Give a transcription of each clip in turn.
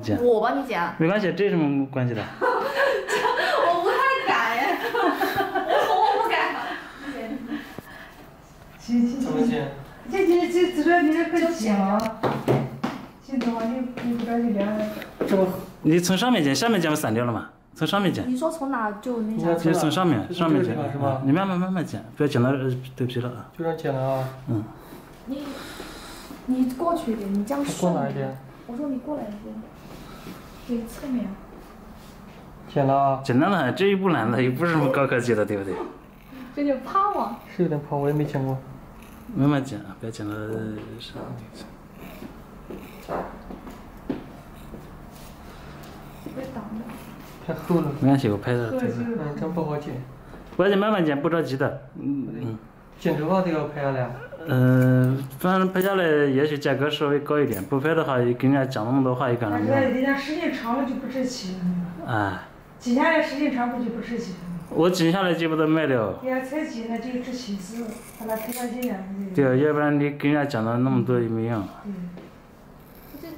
剪，我帮你剪，没关系，这有什么关系的？我不太敢哎，我我不敢。行行行，怎么剪？这这这这这你这可剪了，剪的话你你不着急凉了。这么你从上面剪，下面剪不散掉了吗？从上面剪，你说从哪就那应该啥？就从上面就是上面剪你慢慢慢慢剪，不要剪到呃头皮了啊。就这样剪了啊，嗯，你你过去一点，你这样过顺哪一点？我说你过来一点，对侧面。剪了啊，简单的，这一步难的，又不是什么高科技的，对不对？有点趴嘛。是有点胖，我也没剪过。慢慢剪啊，不要剪到上。被挡的。太厚了，没关系，我拍的。对就嗯，真不好剪。不要紧慢慢剪，不着急的。嗯嗯。剪头发都要拍下来啊。嗯，反正拍下来也许价格稍微高一点，不拍的话，跟人家讲那么多话也干什么但是？人家时间长了就不值钱了，哎，剪下来时间长不就不值钱了？我剪下来就把它卖掉。你要采集那就值钱是，把它头发剪下来。对啊，要不然你跟人家讲的那么多也没用。对。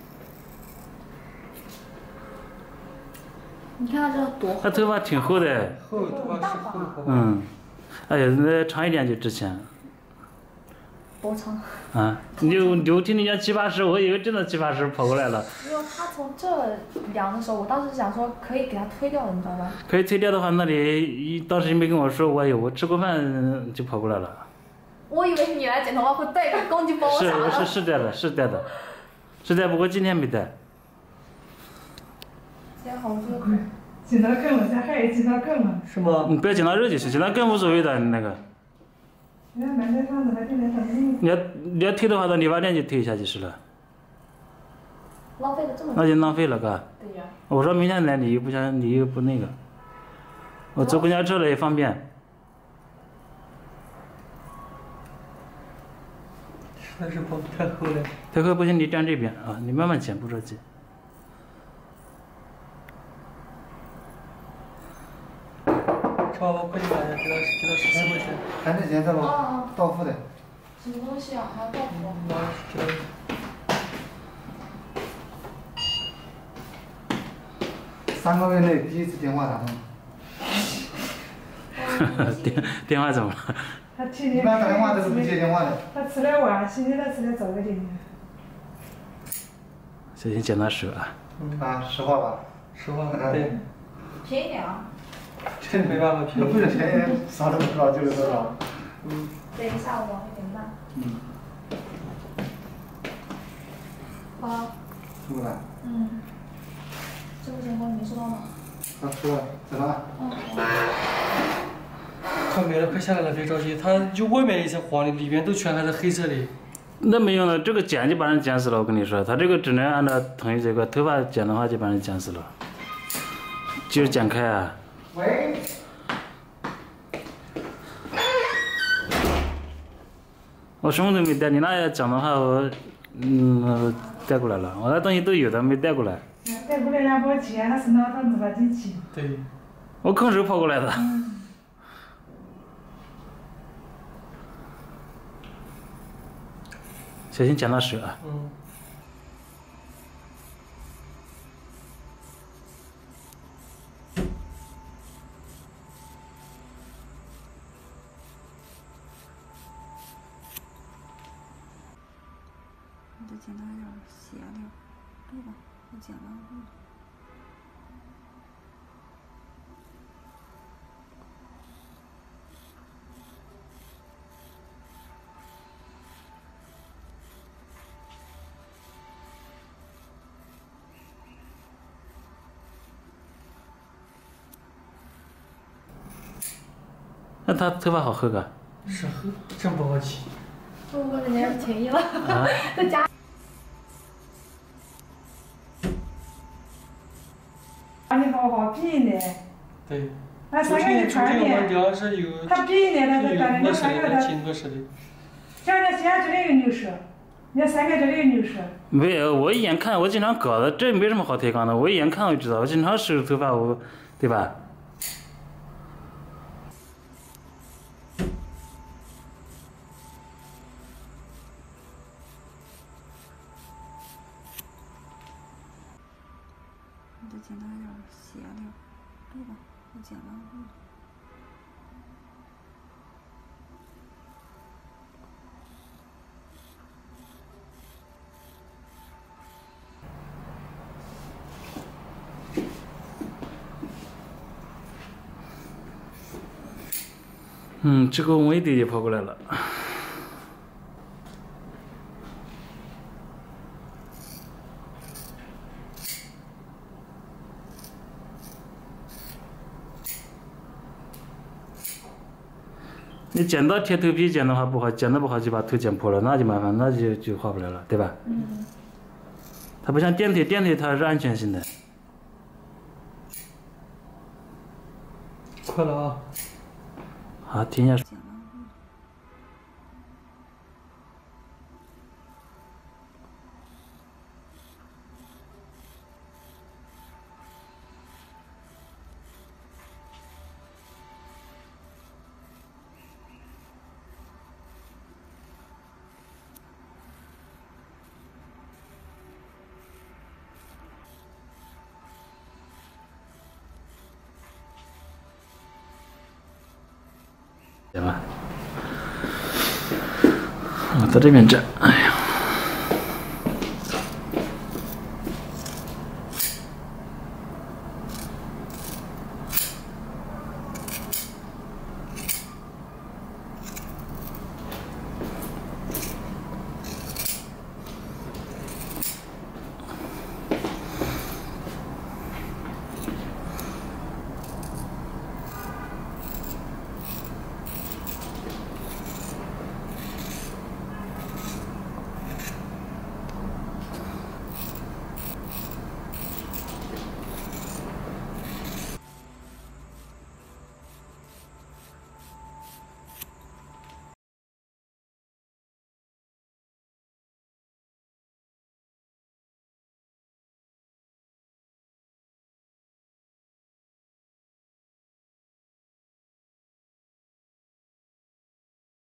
你看它这多他头发挺厚的，厚头发是厚。嗯，哎呀，那长一点就值钱多长？啊！牛牛听人家七八十，我以为真的七八十跑过来了。因为他从这量的时候，我当时想说可以给他推掉的，你知道吧？可以推掉的话，那里一当时没跟我说，我有我吃过饭就跑过来了。我以为你来剪头发会带个工具包是啥的。是是带的，是带的，是带，不过今天没带。剪好这个口。剪到根了，咱还有剪到根了。是吗？你不要剪到肉就行，剪到根无所谓的那个。你。你要你要推的话，到理发店就推一下就是了，浪费了这么那就浪费了，哥。对呀。我说明天来，你又不想，你又不那个，我坐公交车了也方便。实在是不太厚了。太厚不行，你站这边啊，你慢慢剪，不着急。吃完我过去买的，给他给他十四块钱。还得剪这种哦到付的，什么东西啊？还要到付？我给他三个月内第一次电话打通。电电话怎么了？他天天一般打电话都是不接电话的。他吃的晚，现在他吃的早一点。小心捡到手啊！啊，实话吧。实话，对，便宜点啊！这没办法便不是宜。便宜，啥都不知道就是多少。嗯，等一下，我有点慢。嗯，好，这么办？嗯。这个情况你没收到吗？他说了，走了。嗯。快没了，快下来了，别着急。它就外面一层黄的，里面都全还是黑色的。那没用的，这个剪就把人剪死了。我跟你说，它这个只能按照统一这个，头发剪的话就把人剪死了，就是剪开啊。喂。我什么都没带，你那要讲的话，我嗯带过来了，我那东西都有的，没带过来，带过来两包钱，他是拿他没法进去。对，我空手跑过来的。小心剪到手啊！嗯。剪点斜溜，对吧？我剪了。嗯那他头发好厚个是厚，真不好剪。不过人家便宜了，啊！再加。把你好好比呢，对。那昨三个月天昨天我们穿的，量是有他比呢，他有他咱那是的，那三个他，紧那是的。像人家现在这里有六十，人家三个这里有六十，没有，我一眼看，我经常搞的，这没什么好抬杠的。我一眼看我就知道，我经常收头发，我，对吧？点对吧？我剪完了。嗯，这个微碟就跑过来了。你剪刀贴头皮剪的话不好，剪的不好就把头剪破了，那就麻烦，那就就画不来了，对吧？嗯。它不像电腿，电腿它是安全性的。快了啊！好，停下。行吧，我在这边站。哎。